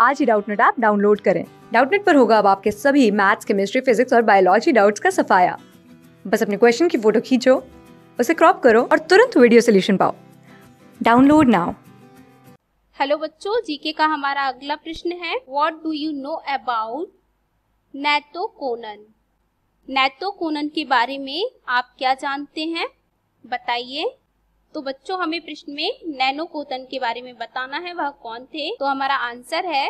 आज ही Doubtnut app download करें। डाउटनेट पर होगा अब आपके सभी मैथ्स, केमिस्ट्री, फिजिक्स और बायोलॉजी डाउट्स का सफाया। बस अपने क्वेश्चन की फ़ोटो खींचो, उसे क्रॉप करो और तुरंत वीडियो सोल्यूशन पाओ। Download now. हेलो बच्चों, जीके का हमारा अगला प्रश्न है what do you know about Naito Konan Naito Konan के बारे में आप क्या जानते हैं? बताइए। तो बच्चों, हमें प्रश्न में नैनो कोतन के बारे में बताना है, वह कौन थे? तो हमारा आंसर है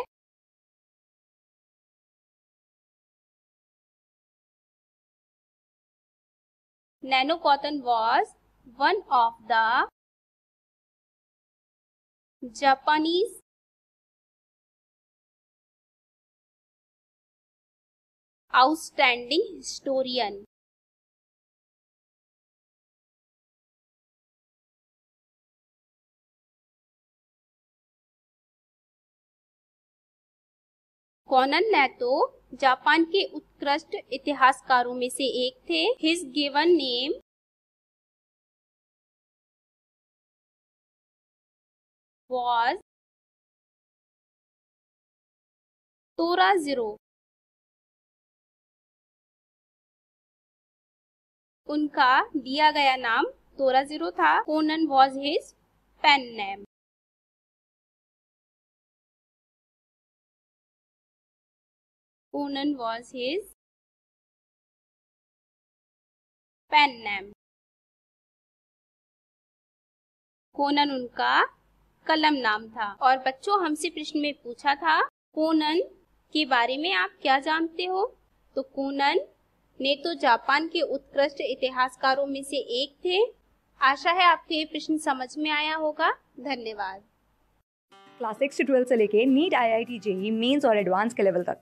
Naito Konan was one of the Japanese outstanding historian. Konan Naito Japan के उत्कृष्ट इतिहासकारों में से एक थे। His given name was Torajiro उनका दिया गया नाम तोरा ज़ीरो था। Konan was his pen name Conan was his pen name. Konan उनका कलम नाम था। और बच्चों, हमसे प्रश्न में पूछा था कोनन के बारे में आप क्या जानते हो? तो कोनन ने तो जापान के उत्कृष्ट इतिहासकारों में से एक थे। आशा है आपको ये प्रश्न समझ में आया होगा। धन्यवाद। क्लास सिक्स से ट्वेल्थ से लेके NEET I I T JEE mains और एडवांस के लेवल तक।